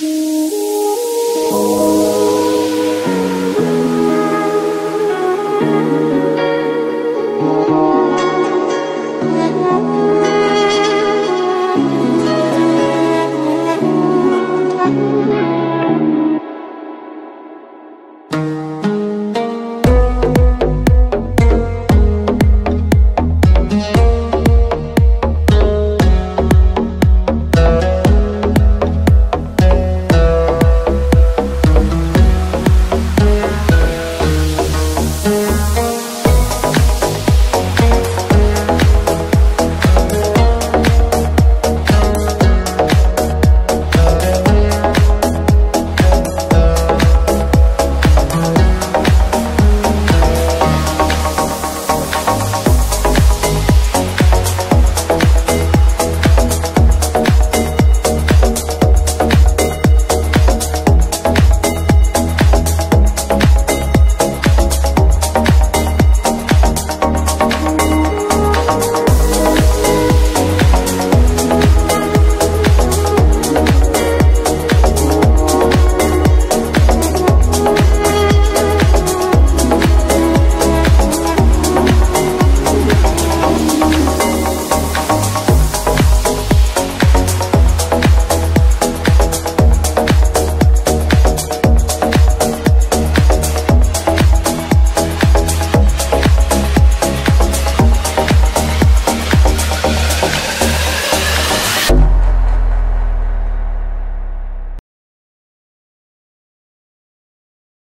Mm-hmm.